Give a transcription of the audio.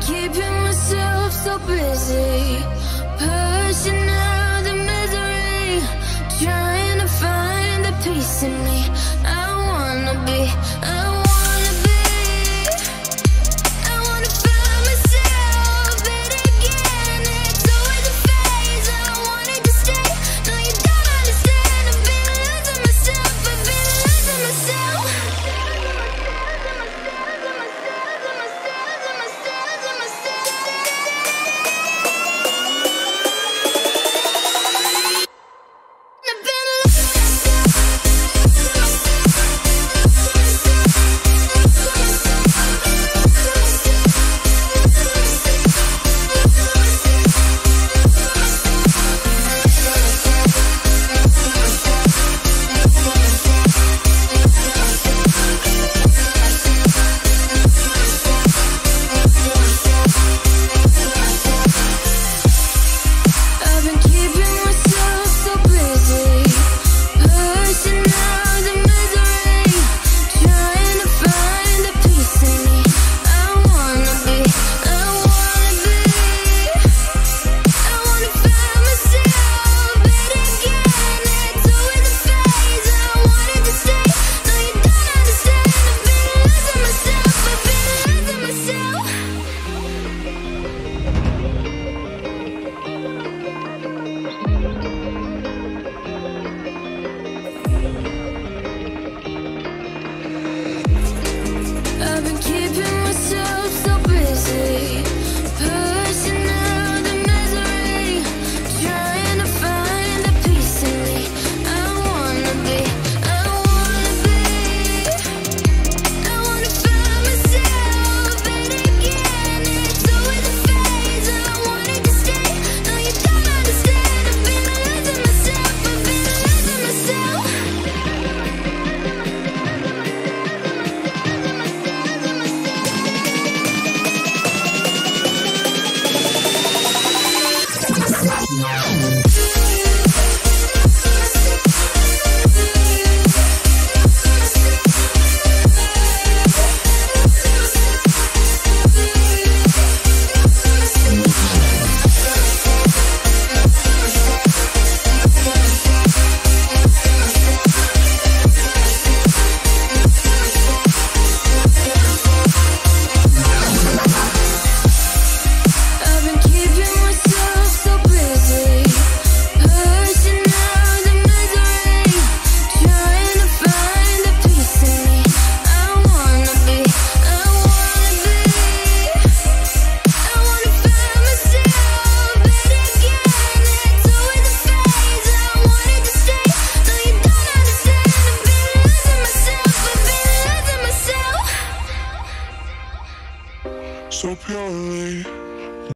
keeping myself so busy. so purely